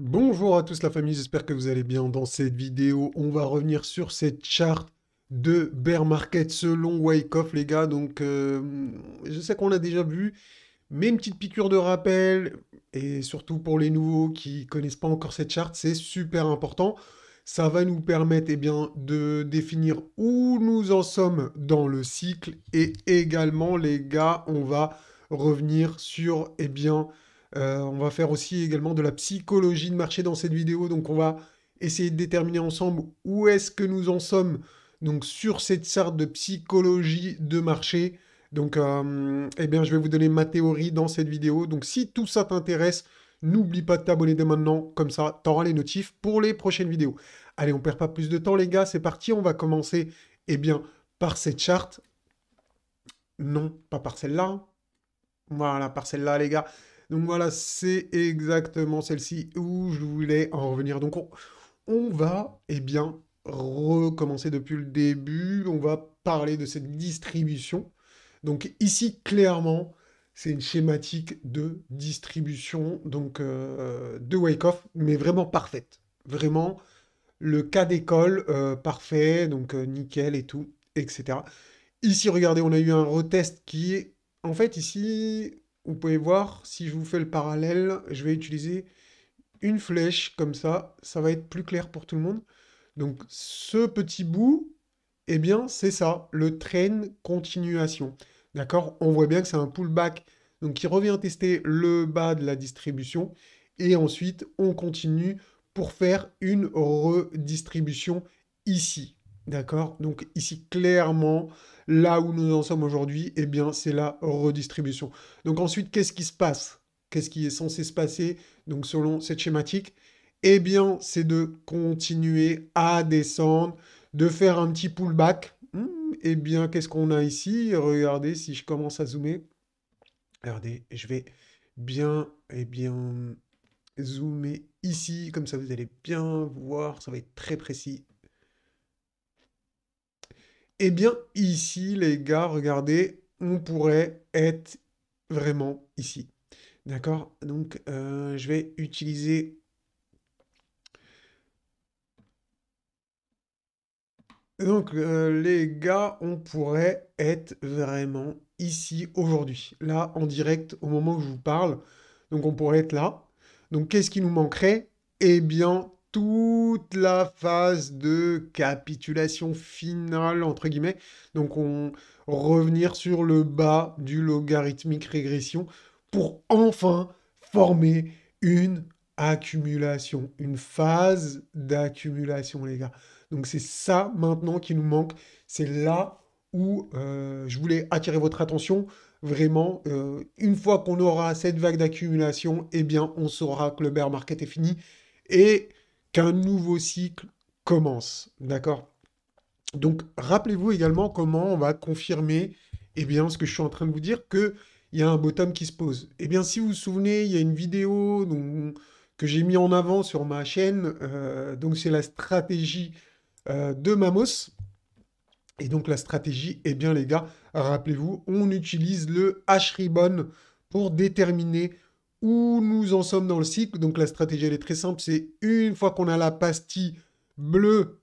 Bonjour à tous la famille, j'espère que vous allez bien. Dans cette vidéo, on va revenir sur cette charte de bear market selon Wyckoff, les gars. Donc, euh, je sais qu'on l'a déjà vu, mais une petite piqûre de rappel, et surtout pour les nouveaux qui connaissent pas encore cette charte, c'est super important. Ça va nous permettre eh bien, de définir où nous en sommes dans le cycle, et également, les gars, on va revenir sur, eh bien, euh, on va faire aussi également de la psychologie de marché dans cette vidéo. Donc on va essayer de déterminer ensemble où est-ce que nous en sommes donc sur cette sorte de psychologie de marché. Donc euh, eh bien je vais vous donner ma théorie dans cette vidéo. Donc si tout ça t'intéresse, n'oublie pas de t'abonner dès maintenant. Comme ça, tu auras les notifs pour les prochaines vidéos. Allez, on perd pas plus de temps les gars, c'est parti. On va commencer eh bien par cette charte. Non, pas par celle-là. Voilà, par celle-là les gars. Donc voilà, c'est exactement celle-ci où je voulais en revenir. Donc on, va, eh bien, recommencer depuis le début. On va parler de cette distribution. Donc ici, clairement, c'est une schématique de distribution donc euh, de Wyckoff, mais vraiment parfaite. Vraiment, le cas d'école euh, parfait, donc euh, nickel et tout, etc. Ici, regardez, on a eu un retest qui est... En fait, ici, vous pouvez voir, si je vous fais le parallèle, je vais utiliser une flèche comme ça, ça va être plus clair pour tout le monde. Donc ce petit bout, eh bien c'est ça, le train continuation. D'accord? On voit bien que c'est un pullback, donc qui revient tester le bas de la distribution. Et ensuite, on continue pour faire une redistribution ici. D'accord? Donc ici, clairement, là où nous en sommes aujourd'hui, eh bien, c'est la redistribution. Donc ensuite, qu'est-ce qui se passe? Qu'est-ce qui est censé se passer Donc selon cette schématique, eh bien, c'est de continuer à descendre, de faire un petit pullback. Hmm, eh bien, qu'est-ce qu'on a ici? Regardez, si je commence à zoomer. Regardez, je vais bien, eh bien, zoomer ici, comme ça vous allez bien voir, ça va être très précis. Eh bien, ici, les gars, regardez, on pourrait être vraiment ici. D'accord? Donc, euh, je vais utiliser... Donc, euh, les gars, on pourrait être vraiment ici aujourd'hui. Là, en direct, au moment où je vous parle. Donc, on pourrait être là. Donc, qu'est-ce qui nous manquerait? Eh bien, toute la phase de capitulation finale, entre guillemets. Donc, on revenir sur le bas du logarithmique régression pour enfin former une accumulation, une phase d'accumulation, les gars. Donc, c'est ça maintenant qui nous manque. C'est là où euh, je voulais attirer votre attention. Vraiment, euh, une fois qu'on aura cette vague d'accumulation, eh bien, on saura que le bear market est fini. Et qu'un nouveau cycle commence. D'accord? Donc, rappelez-vous également comment on va confirmer eh bien, ce que je suis en train de vous dire, qu'il y a un bottom qui se pose. Eh bien, si vous vous souvenez, il y a une vidéo que j'ai mis en avant sur ma chaîne. Euh, donc, c'est la stratégie euh, de Mamos. Et donc, la stratégie, eh bien, les gars, rappelez-vous, on utilise le H-Ribbon pour déterminer où nous en sommes dans le cycle. Donc la stratégie, elle est très simple. C'est une fois qu'on a la pastille bleue,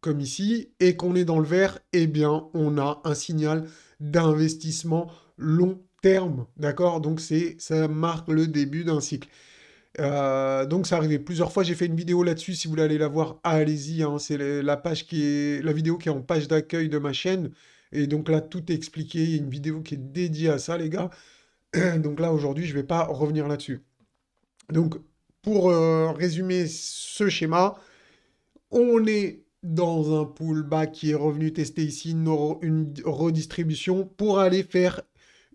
comme ici, et qu'on est dans le vert, eh bien, on a un signal d'investissement long terme. D'accord? Donc ça marque le début d'un cycle. Euh, donc ça arrivé plusieurs fois. J'ai fait une vidéo là-dessus. Si vous voulez aller la voir, allez-y. Hein. C'est la page la vidéo qui est en page d'accueil de ma chaîne. Et donc là, tout est expliqué. Il y a une vidéo qui est dédiée à ça, les gars. Donc là, aujourd'hui, je ne vais pas revenir là-dessus. Donc, pour euh, résumer ce schéma, on est dans un pullback qui est revenu tester ici une, une redistribution pour aller faire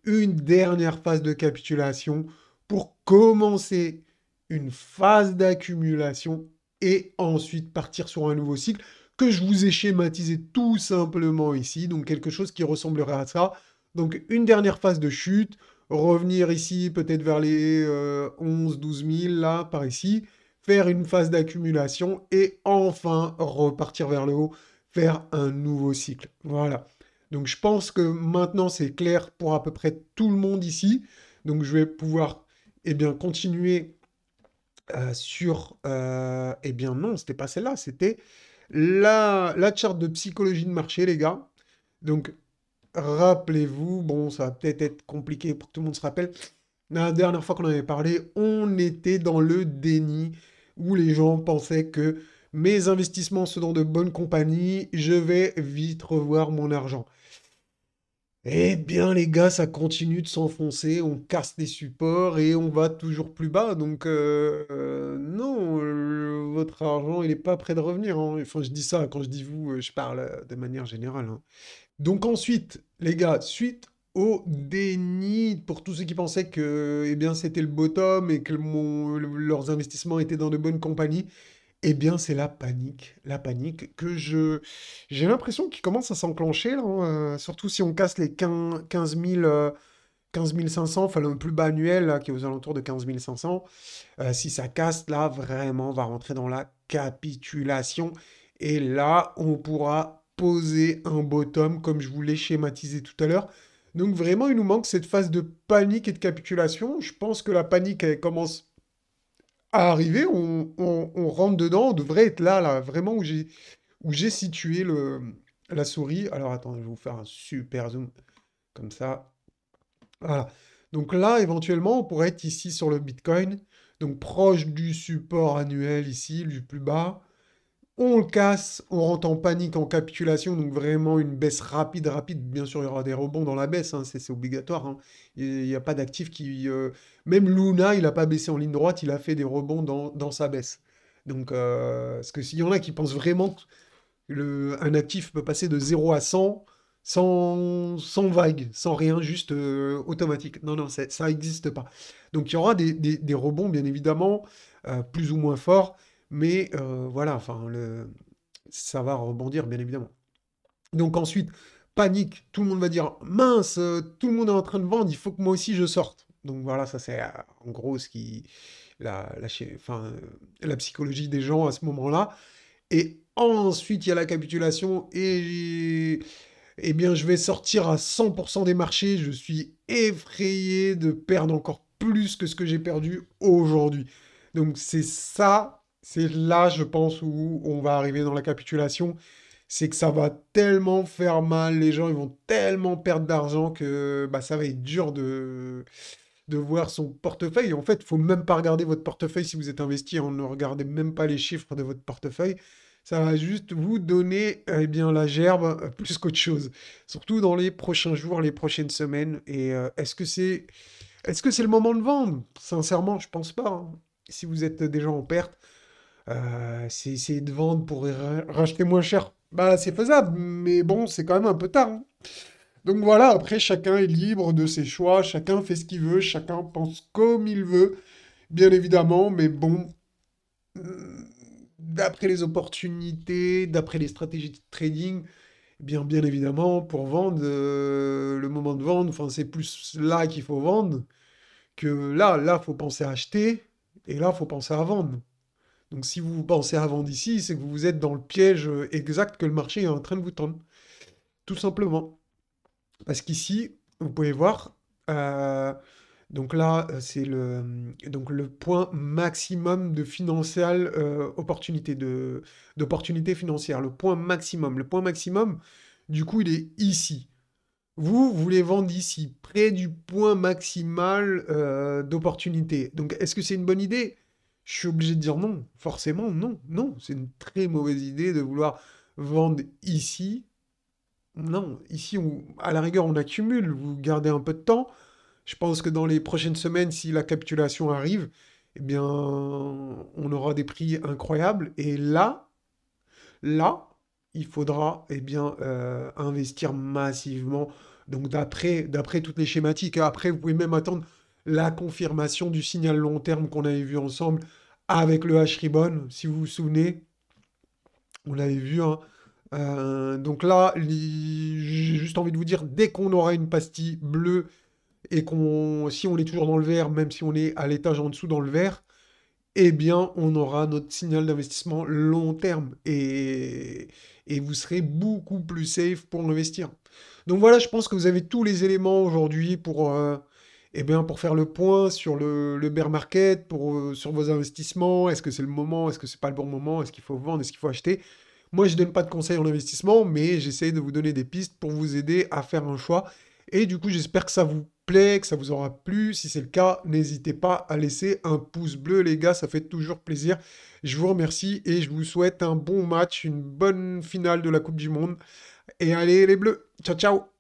une dernière phase de capitulation pour commencer une phase d'accumulation et ensuite partir sur un nouveau cycle que je vous ai schématisé tout simplement ici. Donc quelque chose qui ressemblerait à ça. Donc une dernière phase de chute, revenir ici peut-être vers les 11-12 000 là, par ici, faire une phase d'accumulation et enfin repartir vers le haut, faire un nouveau cycle. Voilà. Donc je pense que maintenant c'est clair pour à peu près tout le monde ici. Donc je vais pouvoir eh bien, continuer euh, sur... euh, eh bien non, c'était pas celle-là, c'était la, la charte de psychologie de marché, les gars. Donc, rappelez-vous, bon, ça va peut-être être compliqué pour que tout le monde se rappelle. La dernière fois qu'on en avait parlé, on était dans le déni où les gens pensaient que mes investissements sont dans de bonnes compagnies, je vais vite revoir mon argent. Eh bien, les gars, ça continue de s'enfoncer, on casse les supports et on va toujours plus bas. Donc, euh, euh, non, votre argent, il n'est pas prêt de revenir. hein. Enfin, je dis ça, quand je dis vous, euh, je parle euh, de manière générale. hein. Donc ensuite, les gars, suite au déni, pour tous ceux qui pensaient que eh bien, c'était le bottom et que leurs investissements étaient dans de bonnes compagnies, eh bien, c'est la panique. La panique que je... J'ai l'impression qu'il commence à s'enclencher, là, hein, euh, surtout si on casse les 15 15 000, euh, 15 500, enfin le plus bas annuel, qui est aux alentours de 15 500. Euh, si ça casse, là, vraiment, on va rentrer dans la capitulation. Et là, on pourra poser un bottom, comme je vous l'ai schématisé tout à l'heure. Donc vraiment, il nous manque cette phase de panique et de capitulation. Je pense que la panique, commence à arriver, on, rentre dedans, on devrait être là, là, vraiment où j'ai où j'ai situé le, la souris. Alors attends, je vais vous faire un super zoom comme ça. Voilà. Donc là, éventuellement, on pourrait être ici sur le Bitcoin, donc proche du support annuel ici, du plus bas. On le casse, on rentre en panique, en capitulation, donc vraiment une baisse rapide, rapide. Bien sûr, il y aura des rebonds dans la baisse, hein, c'est obligatoire. hein. Il n'y a pas d'actif qui... euh, Même Luna, il n'a pas baissé en ligne droite, il a fait des rebonds dans, dans sa baisse. Donc, euh, parce que s'il y en a qui pensent vraiment que le, un actif peut passer de 0 à 100 sans, vague, sans rien, juste euh, automatique. Non, non, ça n'existe pas. Donc il y aura des, des- rebonds, bien évidemment, euh, plus ou moins forts, mais euh, voilà, enfin, le, ça va rebondir, bien évidemment. Donc ensuite, panique, tout le monde va dire, mince, tout le monde est en train de vendre, il faut que moi aussi je sorte. Donc voilà, ça c'est en gros ce qui, la, la, enfin, la psychologie des gens à ce moment-là. Et ensuite, il y a la capitulation et eh bien, je vais sortir à 100% des marchés. Je suis effrayé de perdre encore plus que ce que j'ai perdu aujourd'hui. Donc, c'est ça, c'est là, je pense, où on va arriver dans la capitulation. C'est que ça va tellement faire mal, les gens, ils vont tellement perdre d'argent que bah, ça va être dur de, de voir son portefeuille. En fait, il faut même pas regarder votre portefeuille si vous êtes investi. On ne regardez même pas les chiffres de votre portefeuille. Ça va juste vous donner eh bien, la gerbe euh, plus qu'autre chose. Surtout dans les prochains jours, les prochaines semaines. Et euh, est-ce que c'est est-ce que c'est le moment de vendre? Sincèrement, je pense pas. hein. Si vous êtes déjà en perte, euh, c'est essayer de vendre pour ra- racheter moins cher. Bah, c'est faisable, mais bon, c'est quand même un peu tard. hein. Donc voilà, après, chacun est libre de ses choix, chacun fait ce qu'il veut, chacun pense comme il veut, bien évidemment, mais bon, euh, d'après les opportunités, d'après les stratégies de trading, bien, bien évidemment, pour vendre, euh, le moment de vendre, enfin, c'est plus là qu'il faut vendre que là. Là, faut penser à acheter, et là, faut penser à vendre. Donc si vous pensez à vendre ici, c'est que vous êtes dans le piège exact que le marché est en train de vous tendre, tout simplement. Parce qu'ici, vous pouvez voir, euh, donc là, euh, c'est le, donc le point maximum de financial euh, opportunité, de, d'opportunité financière, le point maximum. Le point maximum, du coup, il est ici. Vous voulez vendre ici, près du point maximal euh, d'opportunité. Donc, est-ce que c'est une bonne idée? Je suis obligé de dire non. Forcément, non. Non, c'est une très mauvaise idée de vouloir vendre ici non, ici, à la rigueur, on accumule, vous gardez un peu de temps. Je pense que dans les prochaines semaines, si la capitulation arrive, eh bien, on aura des prix incroyables. Et là, là, il faudra, eh bien, euh, investir massivement. Donc, d'après, toutes les schématiques. Après, vous pouvez même attendre la confirmation du signal long terme qu'on avait vu ensemble avec le H-Ribbon, si vous vous souvenez. On l'avait vu, hein. Euh, donc là, j'ai juste envie de vous dire, dès qu'on aura une pastille bleue et qu'on, si on est toujours dans le vert, même si on est à l'étage en dessous dans le vert, eh bien, on aura notre signal d'investissement long terme et, et vous serez beaucoup plus safe pour investir. Donc voilà, je pense que vous avez tous les éléments aujourd'hui pour, euh, eh bien, pour faire le point sur le, le bear market, pour, euh, sur vos investissements, est-ce que c'est le moment, est-ce que c'est pas le bon moment, est-ce qu'il faut vendre, est-ce qu'il faut acheter? Moi, je ne donne pas de conseils en investissement, mais j'essaie de vous donner des pistes pour vous aider à faire un choix. Et du coup, j'espère que ça vous que ça vous aura plu. Si c'est le cas, n'hésitez pas à laisser un pouce bleu, les gars, ça fait toujours plaisir. Je vous remercie et je vous souhaite un bon match, une bonne finale de la Coupe du Monde. Et allez les bleus, ciao ciao